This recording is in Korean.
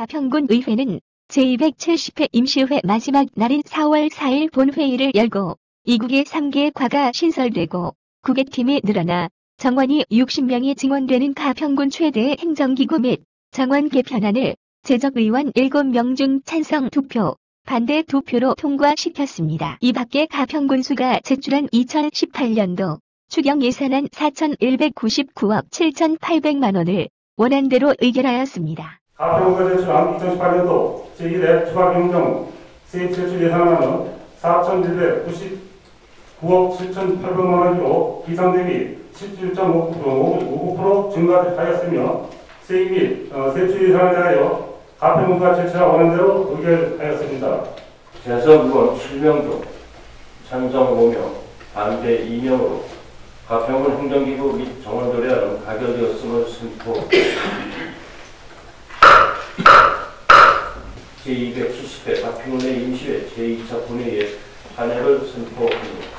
가평군 의회는 제270회 임시회 마지막 날인 4월 4일 본회의를 열고 이국의 3개 과가 신설되고 국외팀이 늘어나 정원이 60명이 증원되는 가평군 최대 행정기구 및 정원 개편안을 제적의원 7명 중 찬성 2표, 반대 2표로 통과시켰습니다. 이 밖에 가평군수가 제출한 2018년도 추경 예산안 4,199억 7,800만 원을 원안대로 의결하였습니다. 가평구가 제출한 2018년도 제1회 추가경정 세입 제출 예산안은 4,199억 7,800만 원으로 기상 대비 17.59% 증가하였으며 세입 및 어, 세출 예산에 대하여 가평구가 제출한 원안대로 의결하였습니다. 재선 의원 7명 중 찬성 5명, 반대 2명으로 가평군 행정기구 및 정원조례안은 가결되었음을 선포. 제270회 가평군의 임시회 제2차 본회의에 탄핵을 선포합니다.